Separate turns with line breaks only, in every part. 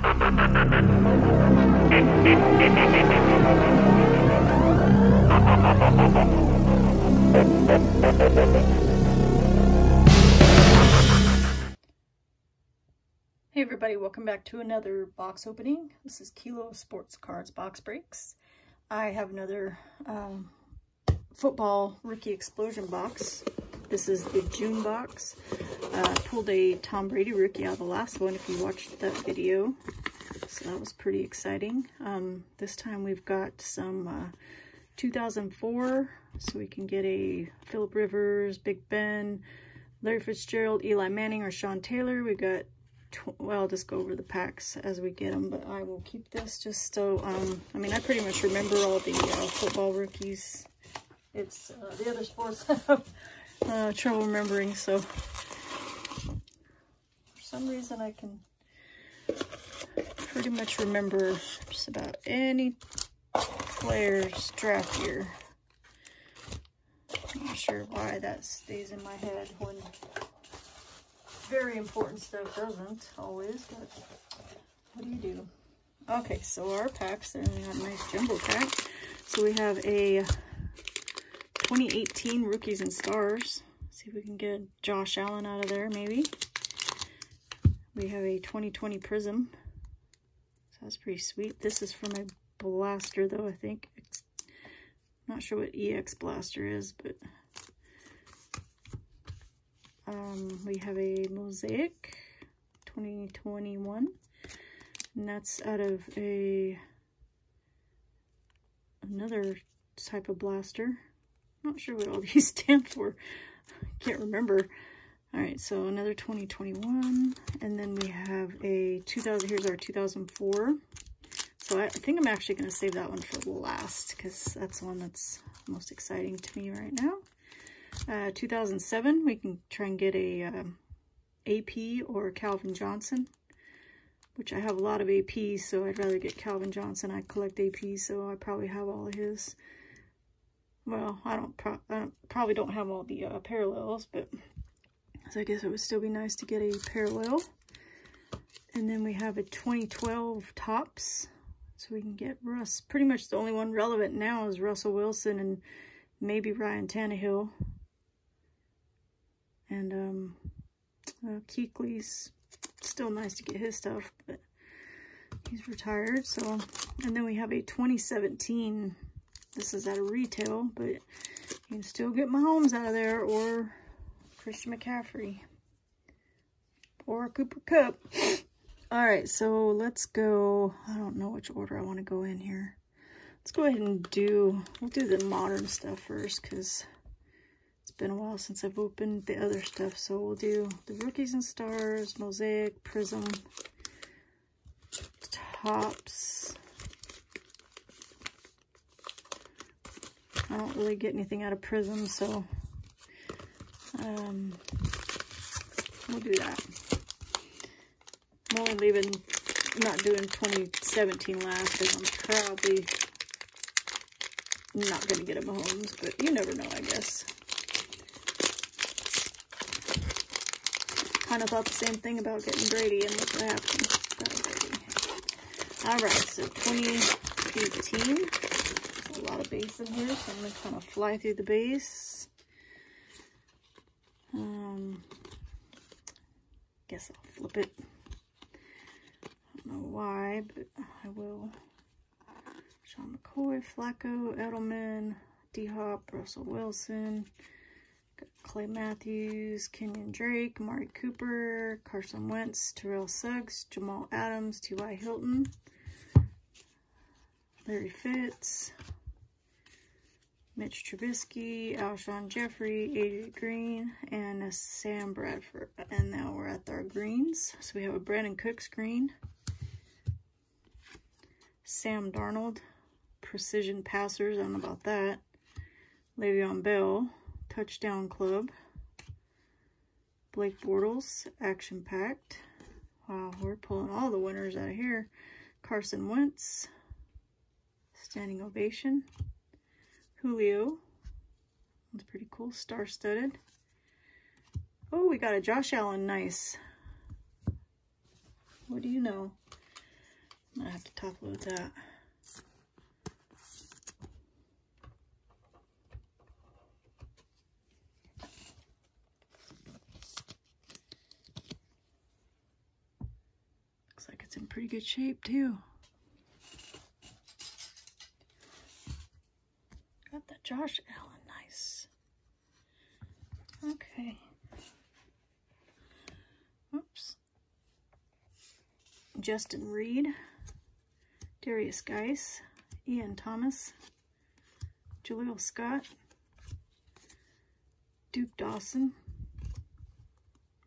Hey everybody, welcome back to another box opening. This is Kilo Sports Cards Box Breaks. I have another um, football rookie explosion box. This is the June box. Uh, pulled a Tom Brady rookie out of the last one if you watched that video. So that was pretty exciting. Um, this time we've got some uh, 2004, so we can get a Philip Rivers, Big Ben, Larry Fitzgerald, Eli Manning, or Sean Taylor. We've got well, I'll just go over the packs as we get them, but I will keep this just so, um, I mean, I pretty much remember all the uh, football rookies. It's uh, the other sports uh, trouble remembering, so for some reason I can pretty much remember just about any player's draft year. I'm not sure why that stays in my head when very important stuff doesn't always, but what do you do? Okay, so our packs, we have a nice jumbo pack. So we have a 2018 Rookies and Stars. See if we can get Josh Allen out of there, maybe. We have a 2020 Prism. So that's pretty sweet. This is for my blaster, though, I think. Not sure what EX Blaster is, but um, we have a Mosaic 2021, and that's out of a another type of blaster. Not sure what all these stand for. Can't remember. All right, so another 2021, and then we have a 2000. Here's our 2004. So I, I think I'm actually going to save that one for last because that's the one that's most exciting to me right now. Uh, 2007, we can try and get a um, AP or Calvin Johnson, which I have a lot of APs, so I'd rather get Calvin Johnson. I collect APs, so I probably have all of his. Well, I don't, pro I probably don't have all the uh, parallels, but so I guess it would still be nice to get a parallel. And then we have a 2012 Topps. so we can get Russ. Pretty much the only one relevant now is Russell Wilson and maybe Ryan Tannehill. And um, uh, Kuechly's still nice to get his stuff, but he's retired. So, and then we have a 2017. This is at a retail, but you can still get Mahomes out of there or Christian McCaffrey or Cooper Kupp. All right, so let's go. I don't know which order I want to go in here. Let's go ahead and do, we'll do the modern stuff first because it's been a while since I've opened the other stuff. So we'll do the Rookies and Stars, Mosaic, Prism, Topps. I don't really get anything out of Prism, so um, we'll do that. I'm only leaving, not doing 2017 last because I'm probably not going to get a Mahomes, but you never know, I guess. kind of thought the same thing about getting Brady, and look what happened. All right, so 2018. A lot of base in here, so I'm going to kind of fly through the base. Um, guess I'll flip it. I don't know why, but I will. Sean McCoy, Flacco, Edelman, D-Hop, Russell Wilson, Clay Matthews, Kenyan Drake, Amari Cooper, Carson Wentz, Terrell Suggs, Jamal Adams, T.Y. Hilton, Larry Fitz, Mitch Trubisky, Alshon Jeffery, AJ Green, and Sam Bradford. And now we're at our greens. So we have a Brandin Cooks green, Sam Darnold, Precision Passers, I don't know about that, Le'Veon Bell, Touchdown Club. Blake Bortles, Action Packed. Wow, we're pulling all the winners out of here. Carson Wentz, Standing Ovation. Julio, that's pretty cool, star-studded. Oh, we got a Josh Allen, nice. What do you know? gonna have to top load that. Looks like it's in pretty good shape too. Got that Josh Allen, nice. Okay. Oops. Justin Reid, Derrius Guice, Ian Thomas, Jaleel Scott, Duke Dawson,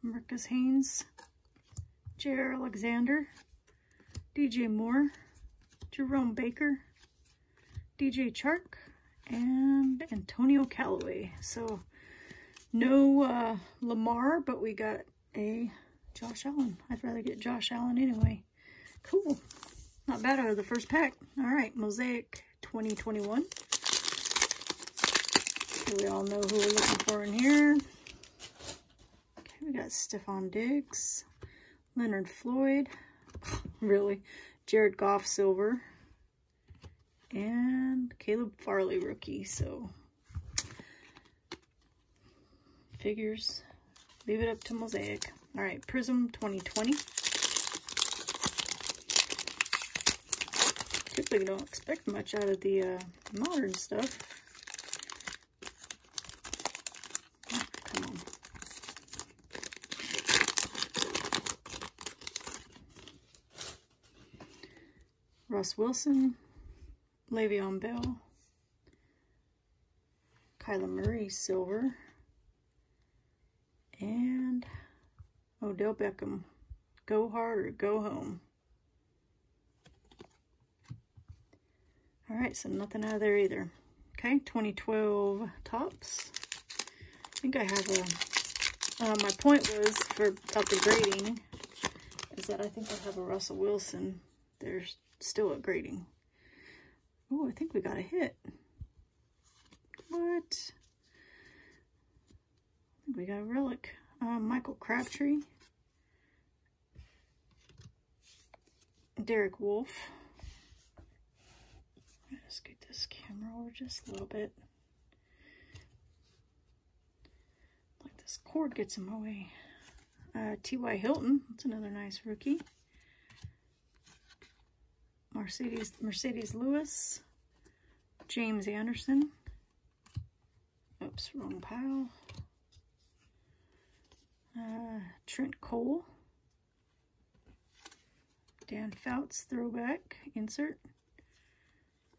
Marcus Haynes, Jaire Alexander, DJ Moore, Jerome Baker, DJ Chark, and Antonio Callaway. So no uh, Lamar, but we got a Josh Allen. I'd rather get Josh Allen anyway. Cool. Not bad out of the first pack. All right, Mosaic 2021. So we all know who we're looking for in here. Okay, we got Stefon Diggs, Leonard Floyd, really, Jared Goff Silver, and Caleb Farley rookie. So figures, leave it up to Mosaic. All right, Prism 2020. Typically don't expect much out of the uh, modern stuff. Come on. Russ Wilson, Le'Veon Bell, Kyler Murray Silver, and Odell Beckham. Go hard or go home. All right, so nothing out of there either. Okay, 2012 Topps. I think I have a, uh, my point was for about the grading is that I think I have a Russell Wilson. There's still a grading. Oh, I think we got a hit. What? I think we got a relic. Uh, Michael Crabtree. Derek Wolfe. Let's get this camera over just a little bit. Like this cord gets in my way. Uh, T.Y. Hilton. That's another nice rookie. Mercedes Marcedes Lewis. James Anderson. Oops, wrong pile. Uh, Trent Cole. Dan Fouts throwback insert.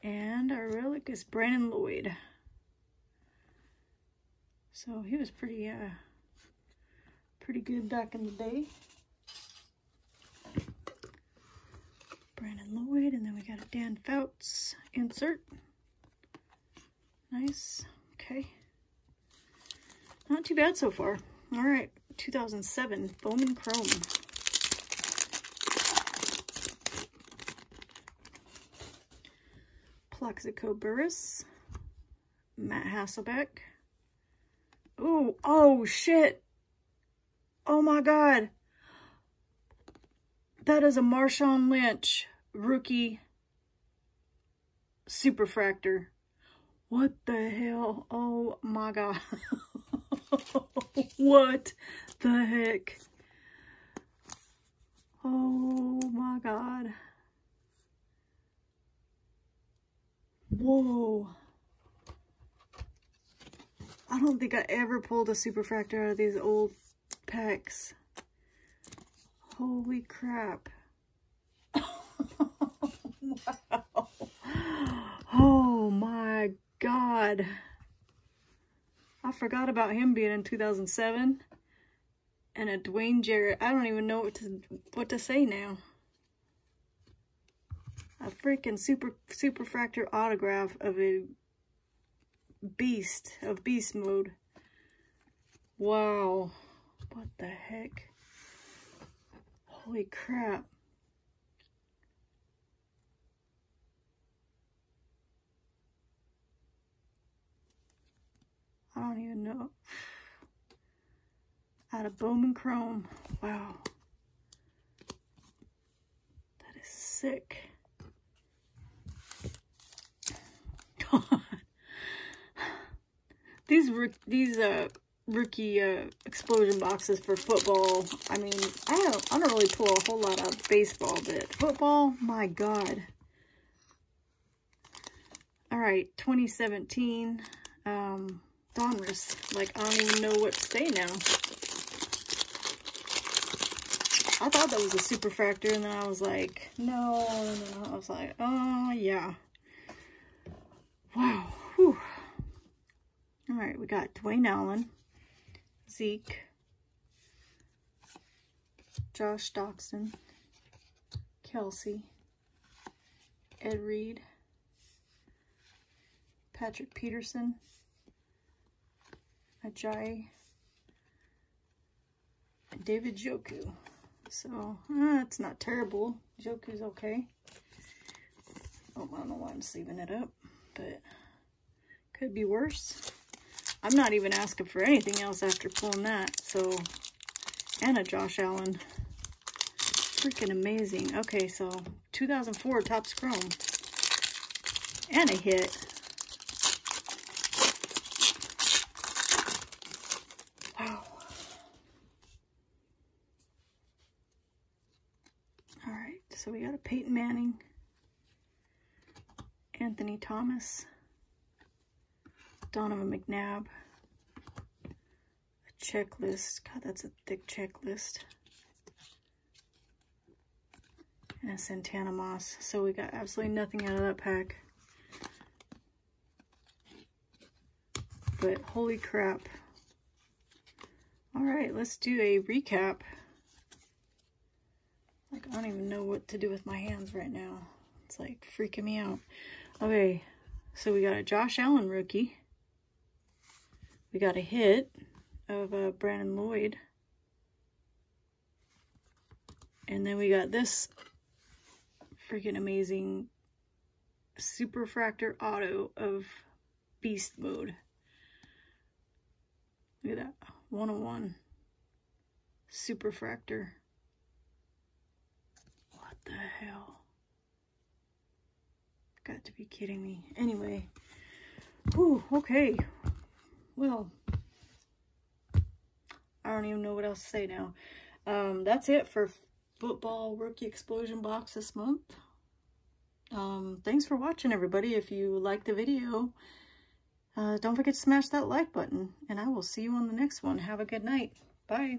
And our relic is Brandon Lloyd. So he was pretty uh pretty good back in the day. Brandon Lloyd, and then we got a Dan Fouts insert. Nice. Okay. Not too bad so far. All right. 2007 Bowman Chrome. Plaxico Burress. Matt Hasselbeck. Oh, oh shit. Oh my god. That is a Marshawn Lynch rookie superfractor. What the hell? Oh my god. what the heck? Oh my god. Whoa. I don't think I ever pulled a superfractor out of these old packs. Holy crap. Wow. Oh my god. I forgot about him being in 2007. And a Dwayne Jarrett. I don't even know what to what to say now. A freaking super superfractor autograph of a beast of beast mode. Wow. What the heck? Holy crap. Out of Bowman Chrome. Wow. That is sick. God. These, these, uh, rookie uh, explosion boxes for football. I mean, I don't, I don't really pull a whole lot of baseball, but football, my God. All right, 2017. Um, Donruss. Like I don't even know what to say now. I thought that was a superfractor, and then I was like, no, no, no. I was like, oh yeah. Wow. Whew. All right, we got Dwayne Allen. Zeke, Josh Doctson, Kelce, Ed Reed, Patrick Peterson, Ajayi, and David Njoku. So, uh, it's not terrible. Njoku's okay. Oh, I don't know why I'm sleeving it up, but could be worse. I'm not even asking for anything else after pulling that. So, and a Josh Allen. Freaking amazing. Okay, so 2004 Topps Chrome. And a hit. Wow. All right, so we got a Peyton Manning. Anthony Thomas. Donovan McNabb. A checklist. God, that's a thick checklist. And a Santana Moss. So we got absolutely nothing out of that pack. But holy crap. All right, let's do a recap. I don't even know what to do with my hands right now. It's like freaking me out. Okay, so we got a Josh Allen rookie. We got a hit of uh, Brandon Lloyd. And then we got this freaking amazing Superfractor Auto of Beast Mode. Look at that. 101. Superfractor. The hell? Got to be kidding me. Anyway. Whew, okay well, I don't even know what else to say now. Um, that's it for Football Rookie Explosion Box this month. Um, thanks for watching, everybody. If you liked the video, uh, don't forget to smash that like button. And I will see you on the next one. Have a good night. Bye.